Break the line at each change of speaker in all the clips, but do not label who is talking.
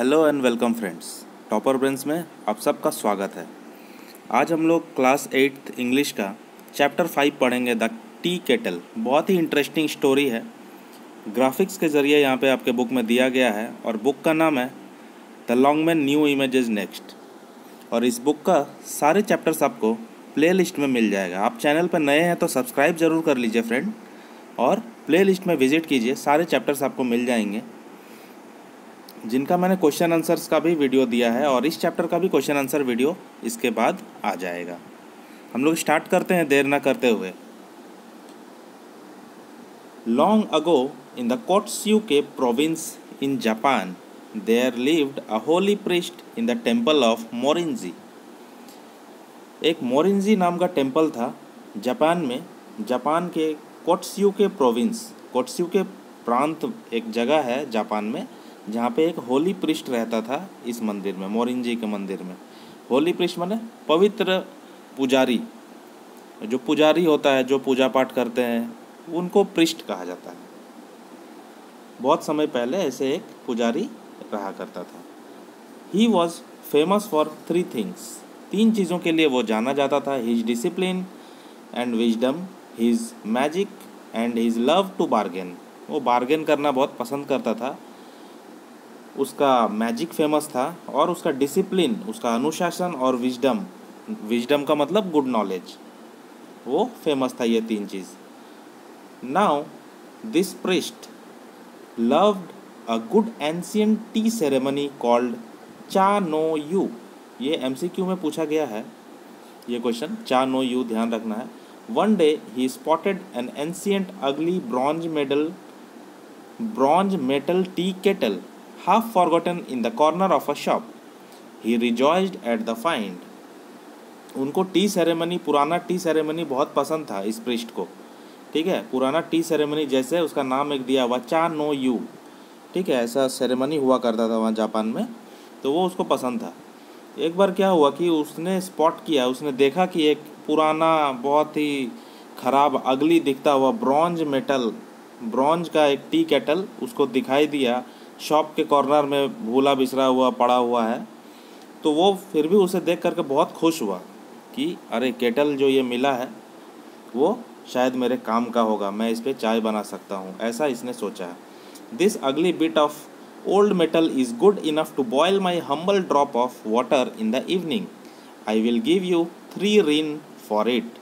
Hello and welcome friends Topper Brains में आप सबका स्वागत है। आज हम लोग क्लास एट्थ इंग्लिश का चैप्टर फाइव पढ़ेंगे द टी केटल बहुत ही इंटरेस्टिंग स्टोरी है। ग्राफिक्स के ज़रिए यहाँ पे आपके बुक में दिया गया है और बुक का नाम है the Longman New Images next और इस बुक का सारे चैप्टर्स आपको प्ले लिस्ट में मिल जाएगा। आप चैनल पर नए हैं तो सब्सक्राइब ज़रूर कर लीजिए फ्रेंड और प्ले लिस्ट में विज़िट कीजिए, सारे चैप्टर्स आपको मिल जाएँगे। जिनका मैंने क्वेश्चन आंसर्स का भी वीडियो दिया है और इस चैप्टर का भी क्वेश्चन आंसर वीडियो इसके बाद आ जाएगा। हम लोग स्टार्ट करते हैं देर ना करते हुए। Long ago in the Kotsuke province in Japan there lived a holy priest in the temple of Morinji एक मोरिंजी नाम का टेंपल था जापान में। जापान के कोट्सयू के प्रोविंस कोट्सयू के प्रांत एक जगह है जापान में। जहाँ पे एक होली पृष्ठ रहता था इस मंदिर में, मोरिन जी के मंदिर में। होली पृष्ठ माने पवित्र पुजारी। जो पुजारी होता है, जो पूजा पाठ करते हैं, उनको पृष्ठ कहा जाता है। बहुत समय पहले ऐसे एक पुजारी रहा करता था। He was famous for three things तीन चीज़ों के लिए वो जाना जाता था his discipline and wisdom his magic and his love to bargain वो बार्गेन करना बहुत पसंद करता था। उसका मैजिक फ़ेमस था और उसका डिसिप्लिन उसका अनुशासन और विजडम विजडम का मतलब गुड नॉलेज वो फ़ेमस था ये तीन चीज़। Now this priest loved a good ancient tea ceremony called cha no yu ये एमसीक्यू में पूछा गया है। ये क्वेश्चन चा नो यू ध्यान रखना है। One day he spotted an ancient ugly bronze medal bronze metal tea kettle half forgotten in the corner of a shop. He rejoiced at the find. उनको टी सेरेमनी पुराना tea ceremony बहुत पसंद था इस पृष्ठ को। ठीक है? पुराना टी सेरेमनी जैसे उसका नाम एक दिया हुआ, चा नो यू। ठीक है? ऐसा सेरेमनी हुआ करता था वहाँ जापान में तो वो उसको पसंद था। एक बार क्या हुआ कि उसने स्पॉट किया, उसने देखा कि एक पुराना, बहुत ही ख़राब, अगली दिखता हुआ ब्रॉन्ज मेटल ब्रॉन्ज का एक टी केटल उसको दिखाई दिया। शॉप के कॉर्नर में भूला बिसरा हुआ, पड़ा हुआ है। तो वो फिर भी उसे देख करके बहुत खुश हुआ कि, अरे, केटल जो ये मिला है, वो शायद मेरे काम का होगा, मैं इस पर चाय बना सकता हूँ। ऐसा इसने सोचा है। This ugly bit of old metal is good enough to boil my humble drop of water in the evening I will give you three rin for it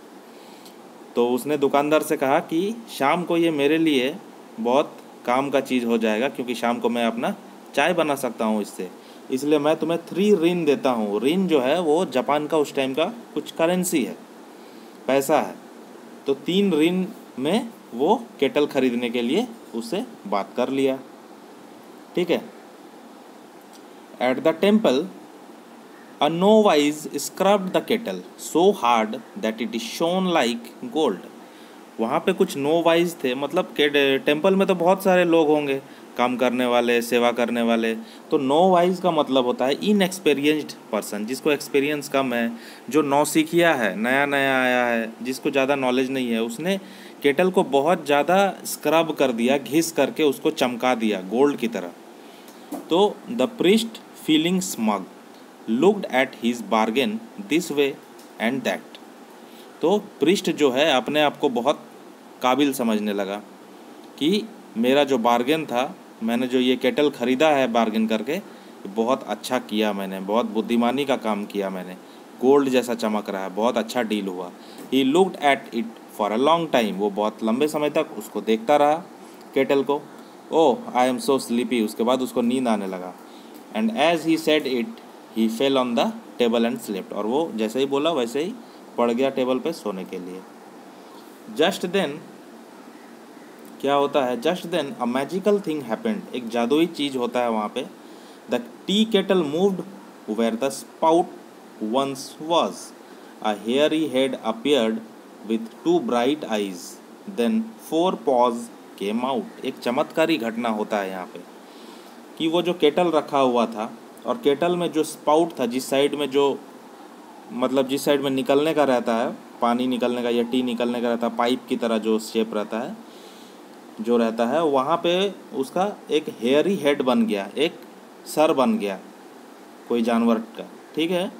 तो उसने दुकानदार से कहा कि, शाम को ये मेरे लिए बहुत काम का चीज़ हो जाएगा, क्योंकि शाम को मैं अपना चाय बना सकता हूँ इससे। इसलिए मैं तुम्हें थ्री रिन देता हूँ। रिन जो है वो जापान का उस टाइम का कुछ करेंसी है, पैसा है। तो तीन रिन में वो केटल खरीदने के लिए उससे बात कर लिया। ठीक है? At the temple a novice scrubbed the kettle so hard that it is shone like gold वहाँ पे कुछ नो वाइज थे। मतलब के टेंपल में तो बहुत सारे लोग होंगे, काम करने वाले, सेवा करने वाले। तो नो वाइज का मतलब होता है इन एक्सपीरियंस्ड पर्सन जिसको एक्सपीरियंस कम है, जो नौ सीखिया है नया नया आया है, जिसको ज़्यादा नॉलेज नहीं है, उसने केटल को बहुत ज़्यादा स्क्रब कर दिया, घिस करके उसको चमका दिया गोल्ड की तरह। तो the priest feeling smug looked at his bargain this way and that तो पृष्ठ जो है, अपने आप को बहुत काबिल समझने लगा कि मेरा जो बार्गेन था, मैंने जो ये केटल ख़रीदा है बार्गेन करके बहुत अच्छा किया मैंने, बहुत बुद्धिमानी का काम किया मैंने। गोल्ड जैसा चमक रहा है, बहुत अच्छा डील हुआ। He looked at it for a long time वो बहुत लंबे समय तक उसको देखता रहा केटल को। ओह आई एम सो स्लीपी उसके बाद उसको नींद आने लगा। And as he said it he fell on the table and slept और वो जैसे ही बोला, वैसे ही पड़ गया टेबल पे सोने के लिए। जस्ट देन क्या होता है? Just then a magical thing happened एक जादुई चीज़ होता है वहाँ पे। The tea kettle moved where the spout once was a hairy head appeared with two bright eyes then four paws came out एक चमत्कारी घटना होता है यहाँ पे कि वो जो केटल रखा हुआ था और केटल में जो स्पाउट था, जिस साइड में जो मतलब जिस साइड में निकलने का रहता है पानी निकलने का या टी निकलने का रहता है पाइप की तरह जो शेप रहता है, जो रहता है, वहाँ पे उसका एक हेयरी हेड बन गया, एक सर बन गया कोई जानवर का, ठीक है?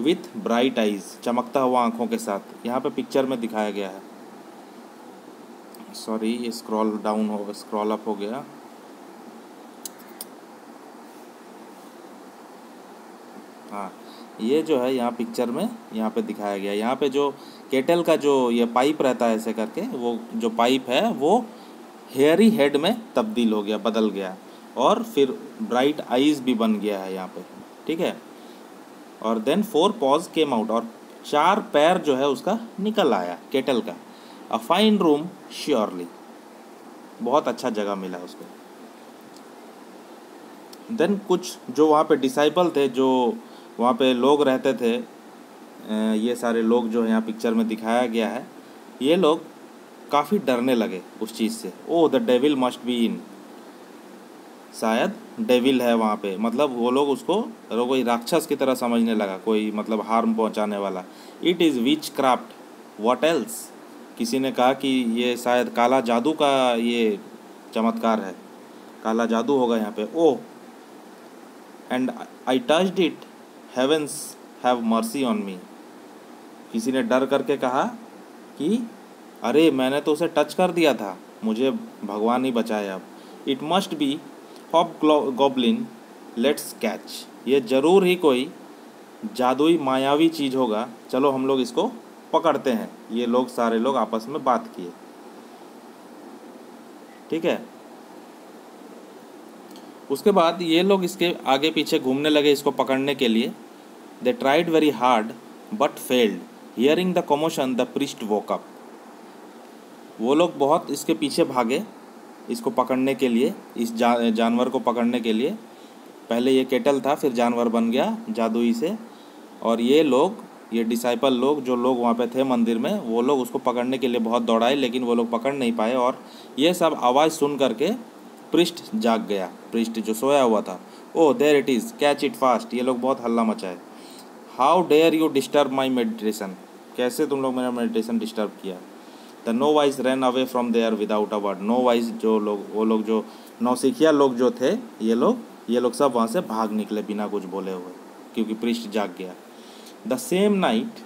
विथ ब्राइट आइज़ चमकता हुआ आँखों के साथ। यहाँ पे पिक्चर में दिखाया गया है। सॉरी ये स्क्रॉल डाउन हो स्क्रॉल अप हो गया। हाँ ये जो है यहाँ पिक्चर में यहाँ पे दिखाया गया यहाँ पे जो केटल का जो ये पाइप रहता है ऐसे करके, वो जो पाइप है, वो हेयरी हेड में तब्दील हो गया, बदल गया और फिर ब्राइट आईज भी बन गया है यहाँ पे, ठीक है? और then four paws came out और चार पैर जो है उसका निकल आया केटल का। अ फाइन रूम श्योरली बहुत अच्छा जगह मिला उसको। देन कुछ जो वहाँ पे डिसाइपल थे, जो वहाँ पे लोग रहते थे ये सारे लोग जो है यहाँ पिक्चर में दिखाया गया है, ये लोग काफ़ी डरने लगे उस चीज़ से। ओ the devil must be in शायद डेविल है वहाँ पे। मतलब वो लोग उसको कोई राक्षस की तरह समझने लगा, कोई मतलब हार्म पहुँचाने वाला। It is witchcraft what else किसी ने कहा कि ये शायद काला जादू का ये चमत्कार है। काला जादू होगा यहाँ पे। ओ and I touched it heavens have mercy on me किसी ने डर करके कहा कि, अरे, मैंने तो उसे टच कर दिया था। मुझे भगवान ही बचाए अब। It must be hobgoblin let's catch ये ज़रूर ही कोई जादुई, मायावी चीज़ होगा। चलो, हम लोग इसको पकड़ते हैं। ये लोग, सारे लोग आपस में बात किए। ठीक है? उसके बाद ये लोग इसके आगे पीछे घूमने लगे इसको पकड़ने के लिए। They tried very hard but failed hearing the commotion the priest woke up वो लोग बहुत इसके पीछे भागे इसको पकड़ने के लिए इस जा, जानवर को पकड़ने के लिए। पहले ये केटल था फिर जानवर बन गया जादुई से। और ये लोग ये डिसाइपल लोग जो लोग वहाँ पे थे मंदिर में वो लोग उसको पकड़ने के लिए बहुत दौड़ाए लेकिन वो लोग पकड़ नहीं पाए। और ये सब आवाज़ सुन करके पृष्ठ जाग गया। पृष्ठ जो सोया हुआ था। ओ there it is catch it fast ये लोग बहुत हल्ला मचाए how dare you disturb my meditation कैसे तुम लोग मेरा मेडिटेशन डिस्टर्ब किया? The novices run away from there without a word novices जो लोग, वो लोग जो, नौसिखिया लोग जो थे, ये लोग ये लोग सब वहाँ से भाग निकले बिना कुछ बोले हुए, क्योंकि पृष्ठ जाग गया। द सेम नाइट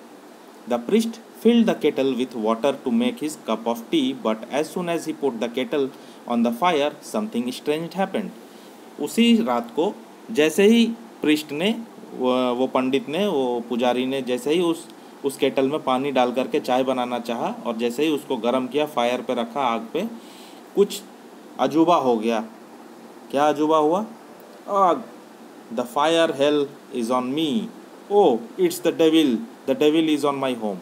द पृष्ठ filled the kettle with water to make his cup of tea, but as soon as he put the kettle on the fire, something strange happened. उसी रात को जैसे ही पृष्ठ ने वो पंडित ने वो पुजारी ने जैसे ही उस उस केटल में पानी डाल करके चाय बनाना चाहा और जैसे ही उसको गर्म किया फायर पे रखा आग पे कुछ अजूबा हो गया। क्या अजूबा हुआ? आग। The fire hell is on me oh it's the devil the devil is on my home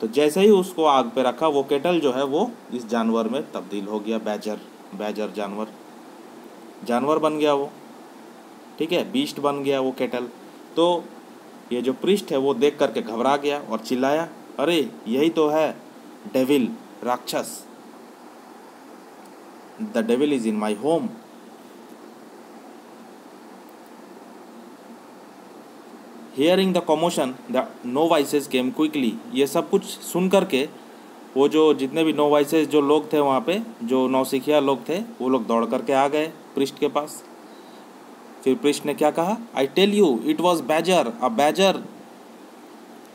तो जैसे ही उसको आग पे रखा, वो केटल जो है वो इस जानवर में तब्दील हो गया, बैजर बैजर जानवर। जानवर बन गया वो, ठीक है? बीस्ट बन गया वो केटल। तो ये जो पृष्ठ है, वो देख करके घबरा गया और चिल्लाया, अरे, यही तो है, डेविल, राक्षस। The devil is in my home. Hearing the commotion the novices came quickly ये सब कुछ सुन करके, वो जो जितने भी नो वाइसेज जो लोग थे वहाँ पे, जो नौसिखिया लोग थे, वो लोग दौड़ करके आ गए पृष्ठ के पास। फिर पृष्ठ ने क्या कहा? I tell you it was badger a badger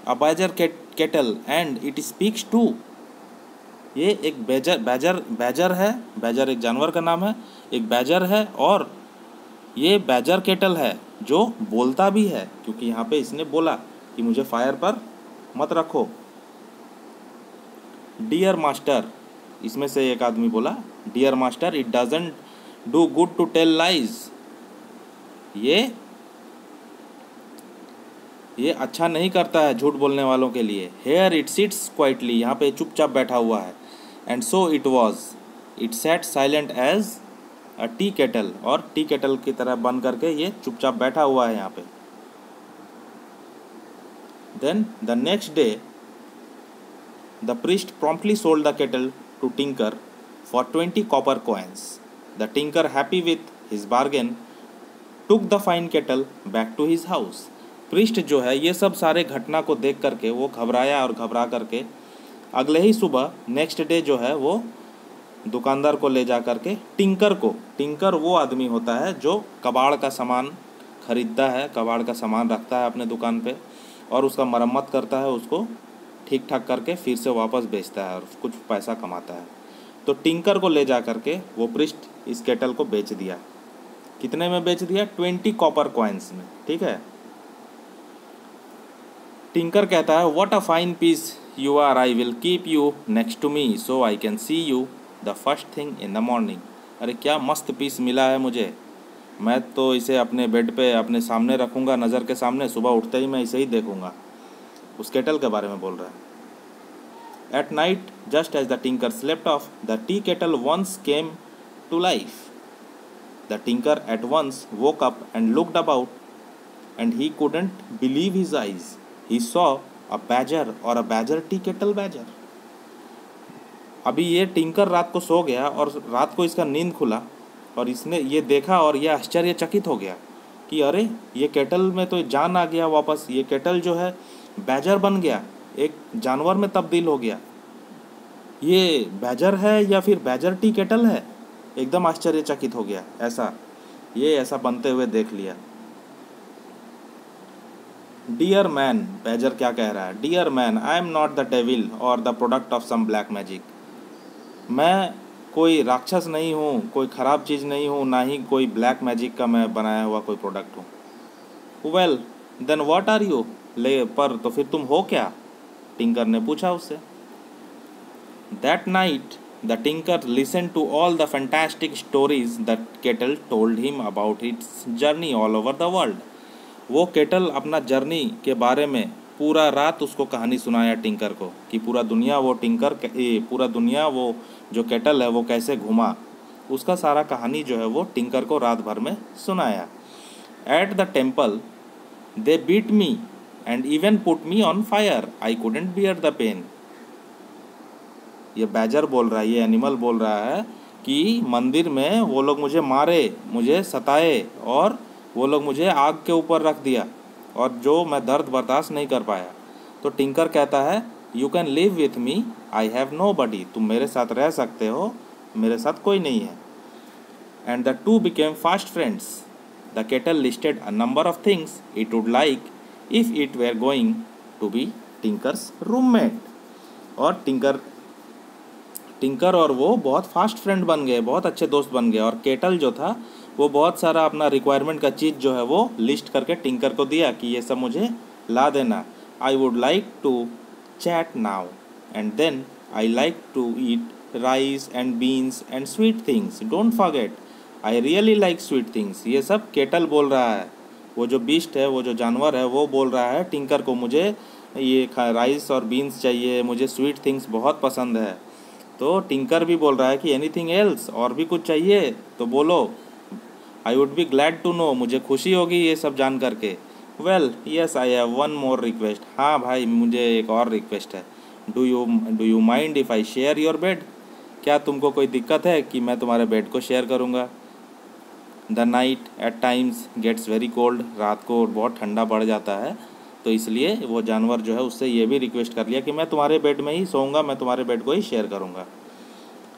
a badger kettle and it speaks to ये एक बैजर बैजर बैजर है बैजर एक जानवर का नाम है, एक बैजर है, और ये बैजर केटल है, जो बोलता भी है, क्योंकि यहाँ पे इसने बोला कि मुझे फायर पर मत रखो। डियर मास्टर इसमें से एक आदमी बोला dear master it doesn't do good to tell lies ये ये अच्छा नहीं करता है झूठ बोलने वालों के लिए। हेयर इट सिट्स क्वाइटली यहाँ पे चुपचाप बैठा हुआ है। And so it was it sat silent as tea kettle और टी केटल की तरह बन करके ये चुपचाप बैठा हुआ है यहाँ पे। Then the next day the priest promptly sold the kettle to tinker for twenty copper coins the tinker happy with his bargain took the fine kettle back to his house पृष्ठ जो है, ये सब सारे घटना को देख करके, वो घबराया और घबरा करके, अगले ही सुबह नेक्स्ट डे जो है, वो दुकानदार को ले जा कर के टिंकर को, टिंकर वो आदमी होता है जो कबाड़ का सामान खरीदता है, कबाड़ का सामान रखता है अपने दुकान पे और उसका मरम्मत करता है, उसको ठीक ठाक करके फिर से वापस बेचता है और कुछ पैसा कमाता है। तो टिंकर को ले जा कर के वो पृष्ठ इस केटल को बेच दिया। कितने में बेच दिया? ट्वेंटी कॉपर कॉइन्स में, ठीक है? टिंकर कहता है what a fine piece you are I will keep you next to me so I can see you the first thing in the morning अरे, क्या मस्त पीस मिला है मुझे। मैं तो इसे अपने बेड पे, अपने सामने रखूँगा, नज़र के सामने, सुबह उठते ही मैं इसे ही देखूँगा। उस केटल के बारे में बोल रहा है। At night just as the tinker slept off the tea kettle once came to life the tinker at once woke up and looked about and he couldn't believe his eyes he saw a badger और a badger tea kettle badger अभी ये tinker रात को सो गया और रात को इसका नींद खुला और इसने ये देखा और ये आश्चर्यचकित हो गया कि अरे, ये केटल में तो जान आ गया वापस। ये केटल जो है, बैजर बन गया। एक जानवर में तब्दील हो गया। ये बैजर है या फिर बैजर टी केटल है? एकदम आश्चर्यचकित हो गया। ऐसा, ये ऐसा बनते हुए देख लिया। डियर मैन बैजर क्या कह रहा है? Dear man I am not the devil और the product of some black magic मैं कोई राक्षस नहीं हूँ, कोई ख़राब चीज़ नहीं हूँ, ना ही कोई ब्लैक मैजिक का मैं बनाया हुआ कोई प्रोडक्ट हूँ। Well then what are you ले, पर तो फिर तुम हो क्या? टिंकर ने पूछा उससे। That night the tinker listen to all the fantastic stories that kettle told him about its journey all over the world वो केटल अपना जर्नी के बारे में पूरा रात उसको कहानी सुनाया टिंकर को कि पूरा दुनिया वो टिंकर पूरा दुनिया वो जो केटल है वो कैसे घुमा। उसका सारा कहानी जो है वो टिंकर को रात भर में सुनाया। At the temple they beat me and even put me on fire I couldn't bear the pain ये बैजर बोल रहा है, ये एनिमल बोल रहा है कि मंदिर में वो लोग मुझे मारे, मुझे सताए और वो लोग मुझे आग के ऊपर रख दिया। और जो मैं दर्द बर्दाश्त नहीं कर पाया। तो टिंकर कहता है you can live with me I have nobody तुम मेरे साथ रह सकते हो. मेरे साथ कोई नहीं है. And the two became fast friends the kettle listed a number of things it would like if it were going to be Tinker's roommate और टिंकर टिंकर और वो बहुत फास्ट फ्रेंड बन गए, बहुत अच्छे दोस्त बन गए। और केटल जो था वो बहुत सारा अपना रिक्वायरमेंट का चीज़ जो है वो लिस्ट करके टिंकर को दिया कि ये सब मुझे ला देना। I would like to chat now and then I like to eat rice and beans and sweet things don't forget I really like sweet things ये सब केटल बोल रहा है। वो जो बीस्ट है, वो जो जानवर है, वो बोल रहा है टिंकर को मुझे ये राइस और बीन्स चाहिए, मुझे स्वीट थिंग्स बहुत पसंद है। तो टिंकर भी बोल रहा है कि एनी थिंग एल्स और भी कुछ चाहिए तो बोलो। I would be glad to know मुझे खुशी होगी ये सब जान करके। Well yes I have one more request हाँ भाई, मुझे एक और रिक्वेस्ट है। Do you do you mind if I share your bed क्या तुमको कोई दिक्कत है कि मैं तुम्हारे बेड को शेयर करूँगा? The night at times gets very cold रात को बहुत ठंडा बढ़ जाता है। तो इसलिए वो जानवर जो है उससे ये भी रिक्वेस्ट कर लिया कि मैं तुम्हारे बेड में ही सोऊँगा, मैं तुम्हारे बेड को ही शेयर करूँगा।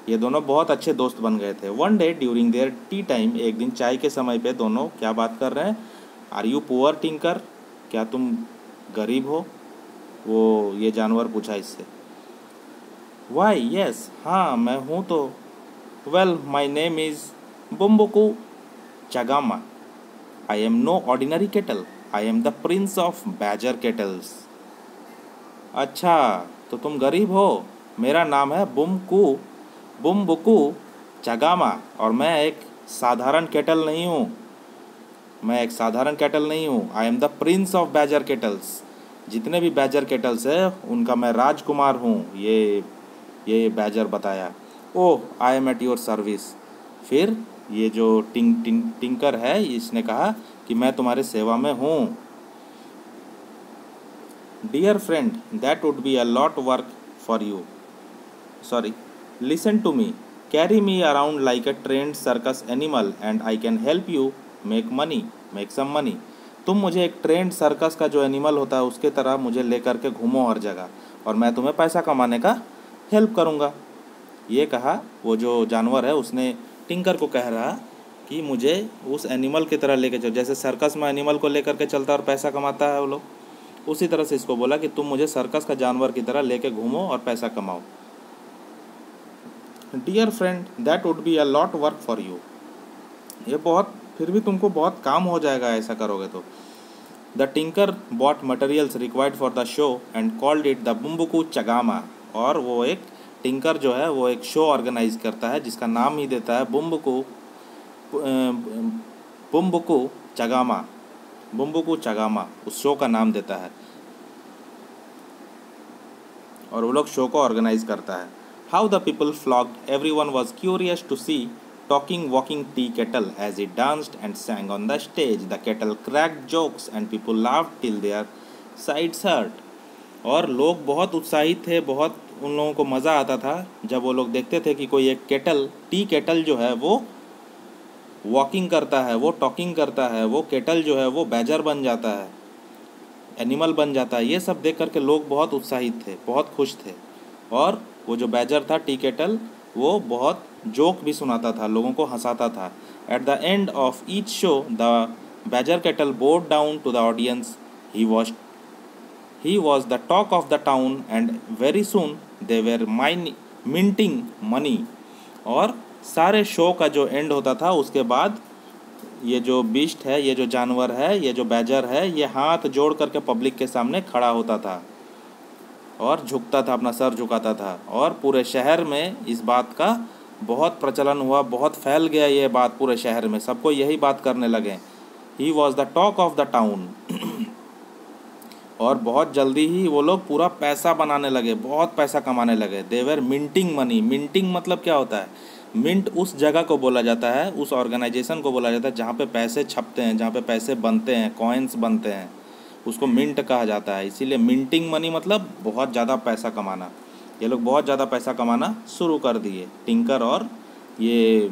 ये दोनों बहुत अच्छे दोस्त बन गए थे। One day during their tea time एक दिन चाय के समय पे दोनों क्या बात कर रहे हैं? आर यू पुअर टिंकर क्या तुम गरीब हो? वो ये जानवर पूछा इससे। वाई यस हाँ मैं हूँ तो। Well my name is Bumbuku Chagama I am no ordinary kettle I am the prince of badger kettles अच्छा तो तुम गरीब हो। मेरा नाम है बुमकू बुम्बुकू, चगामा और मैं एक साधारण केटल नहीं हूँ। मैं एक साधारण केटल नहीं हूँ। I am the prince of badger kettles जितने भी बैजर केटल्स है, उनका मैं राजकुमार हूँ। ये ये बैजर बताया। ओह I am at your service फिर ये जो टिंग टिंग, टिंकर है, इसने कहा कि मैं तुम्हारे सेवा में हूँ। Dear friend that would be a lot work for you sorry Listen to me. Carry me around like a trained circus animal and I can help you make money, make some money. तुम मुझे एक trend circus का जो animal होता है उसके तरह मुझे ले करके घूमो हर जगह और मैं तुम्हें पैसा कमाने का हेल्प करूँगा ये कहा वो जो जानवर है उसने टिंकर को कह रहा कि मुझे उस एनिमल की तरह लेके चलो जैसे सर्कस में एनिमल को लेकर के चलता है और पैसा कमाता है वो लोग उसी तरह से इसको बोला कि तुम मुझे सर्कस का जानवर की तरह लेके घूमो और पैसा कमाओ dear friend that would be a lot work for you ये बहुत, फिर भी तुमको बहुत काम हो जाएगा, ऐसा करोगे तो। The tinker bought materials required for the show and called it the Bumbuku Chagama और वो एक टिंकर जो है, वो एक शो ऑर्गेनाइज करता है, जिसका नाम ही देता है बुम्बुकू बुम्बुकू चगामा बुम्बुकू चगामा उस शो का नाम देता है। और वो लोग शो को ऑर्गेनाइज करता है। The people flocked everyone was curious to see talking, walking tea kettle as it danced and sang on the stage. The kettle cracked jokes and people laughed till their sides hurt. और लोग बहुत उत्साहित थे, बहुत उन लोगों को मज़ा आता था जब वो लोग देखते थे कि कोई एक केटल टी केटल जो है वो वॉकिंग करता है, वो टॉकिंग करता है, वो केटल जो है वो बैजर बन जाता है एनिमल बन जाता है ये सब देख करके लोग बहुत उत्साहित थे, बहुत खुश थे और वो जो बैजर था टी केटल वो बहुत जोक भी सुनाता था, लोगों को हंसाता था। At the end of each show the badger kettle bowed down to the audience he was he was the talk of the town and very soon they were mine minting money और सारे show का जो and होता था, उसके बाद ये जो बिस्ट है, ये जो जानवर है, ये जो बैजर है, ये हाथ जोड़ करके पब्लिक के सामने खड़ा होता था। और झुकता था, अपना सर झुकाता था। और पूरे शहर में इस बात का बहुत प्रचलन हुआ, बहुत फैल गया ये बात पूरे शहर में। सबको यही बात करने लगे। He was the talk of the town और बहुत जल्दी ही वो लोग पूरा पैसा बनाने लगे, बहुत पैसा कमाने लगे। देवर मिंटिंग मनी मिंटिंग मतलब क्या होता है? मिंट उस जगह को बोला जाता है, उस ऑर्गेनाइजेशन को बोला जाता है जहाँ पे पैसे छपते हैं, जहाँ पे पैसे बनते हैं कॉइन्स बनते हैं। उसको मिंट कहा जाता है। इसीलिए मिंटिंग मनी मतलब बहुत ज़्यादा पैसा कमाना। ये लोग बहुत ज़्यादा पैसा कमाना शुरू कर दिए टिंकर और ये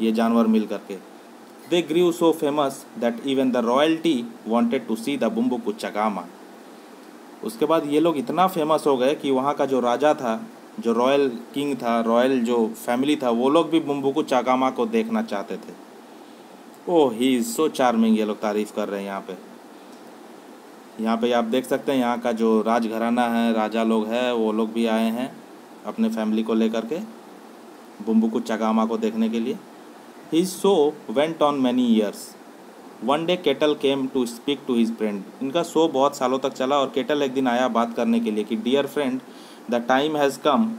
ये जानवर मिल करके। They grew so famous that even the royalty wanted to see the Bumbuku Chakama उसके बाद ये लोग इतना फ़ेमस हो गए कि वहाँ का जो राजा था, जो रॉयल किंग था रॉयल जो फैमिली था, वो लोग भी बुम्बुकू चाकामा को देखना चाहते थे। ओह ही इज़ सो चार्मिंग ये लोग तारीफ़ कर रहे हैं यहाँ पे। यहाँ पे आप देख सकते हैं, यहाँ का जो राजघराना है, राजा लोग हैं, वो लोग भी आए हैं अपने फैमिली को लेकर के बुम्बुकू चगामा को देखने के लिए। His show went on many years one day kettle came to speak to his friend इनका शो बहुत सालों तक चला और केटल एक दिन आया बात करने के लिए कि dear friend the time has come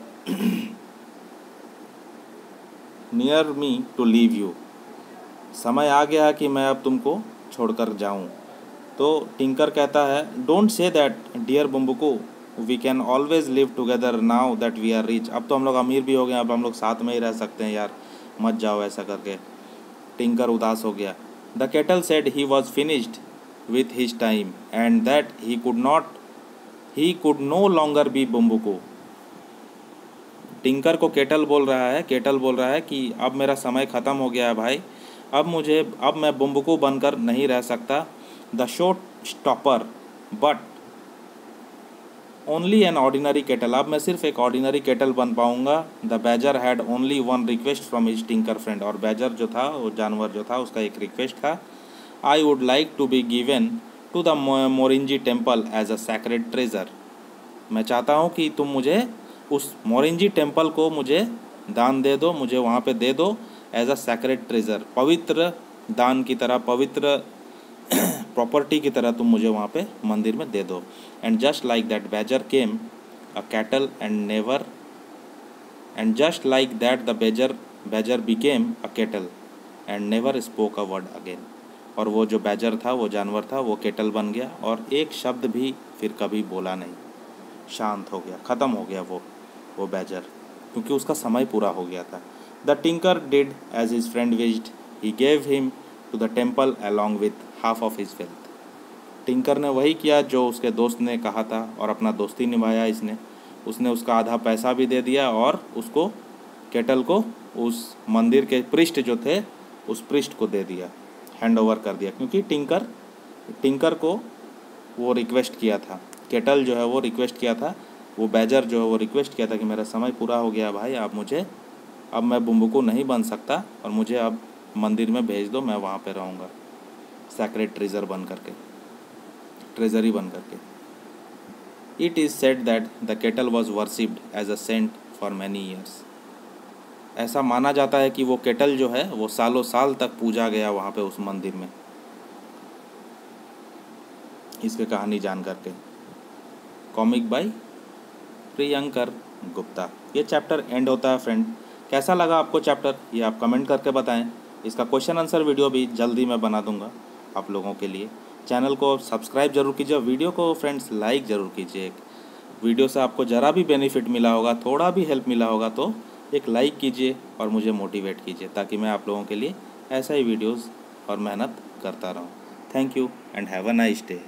near me to leave you समय आ गया कि मैं अब तुमको छोड़कर जाऊँ। तो टिंकर कहता है don't say that dear Bumbuko we can always live together now that we are rich अब तो हम लोग अमीर भी हो गए अब हम लोग साथ में ही रह सकते हैं, यार। मत जाओ ऐसा करके। टिंकर उदास हो गया। The kettle said he was finished with his time and that he could not he could no longer be Bumbuko tinker को केटल बोल रहा है केटल बोल रहा है कि अब मेरा समय ख़त्म हो गया है भाई। अब मुझे, अब मैं बुम्बुको बनकर नहीं रह सकता। The short stopper, but only an ordinary kettle अब मैं सिर्फ़ एक ऑर्डिनरी केटल बन पाऊँगा। The badger had only one request from his tinker friend और बैजर जो था, वो जानवर जो था, उसका एक रिक्वेस्ट था। I would like to be given to the Morinji temple as a sacred treasure मैं चाहता हूँ कि तुम मुझे उस मोरिंजी टेंपल को मुझे दान दे दो, मुझे वहाँ पे दे दो एज अ सैक्रेड ट्रेजर पवित्र दान की तरह, पवित्र प्रॉपर्टी की तरह तुम मुझे वहाँ पे मंदिर में दे दो। And just like that badger came a kettle and never and just like that the badger badger became a kettle and never spoke a word again और वो जो बैजर था, वो जानवर था, वो केटल बन गया और एक शब्द भी फिर कभी बोला नहीं। शांत हो गया, ख़त्म हो गया वो वो बैजर क्योंकि उसका समय पूरा हो गया था। The tinker did as his friend wished he gave him to the temple along with half of his wealth tinker ने वही किया जो उसके दोस्त ने कहा था और अपना दोस्ती निभाया इसने। उसने उसका आधा पैसा भी दे दिया और उसको केटल को उस मंदिर के पृष्ठ जो थे, उस पृष्ठ को दे दिया हैंड ओवर कर दिया। क्योंकि टिंकर टिंकर को वो रिक्वेस्ट किया था। केटल जो है वो रिक्वेस्ट किया था। वो बैजर जो है वो रिक्वेस्ट किया था कि मेरा समय पूरा हो गया, भाई, आप मुझे, अब मैं बुम्बुकू नहीं बन सकता और मुझे अब मंदिर में भेज दो, मैं वहाँ पे रहूँगा। सैक्रेट ट्रेजर बन करके ट्रेजरी बन करके। It is said that the kettle was worshipped as a saint for many years ऐसा माना जाता है कि वो केटल जो है, वो सालों साल तक पूजा गया वहाँ पे उस मंदिर में। इसके कहानी जान करके। कॉमिक बाई प्रियंकर गुप्ता ये चैप्टर एंड होता है फ्रेंड कैसा लगा आपको चैप्टर ये आप कमेंट करके बताएँ। इसका क्वेश्चन आंसर वीडियो भी जल्दी मैं बना दूँगा। आप लोगों के लिए। चैनल को सब्सक्राइब ज़रूर कीजिए वीडियो को फ्रेंड्स लाइक ज़रूर कीजिए। वीडियो से आपको ज़रा भी बेनिफिट मिला होगा, थोड़ा भी हेल्प मिला होगा तो एक लाइक कीजिए और मुझे मोटिवेट कीजिए ताकि मैं आप लोगों के लिए ऐसा ही वीडियोज़ और मेहनत करता रहूँ। Thank you and have a nice day.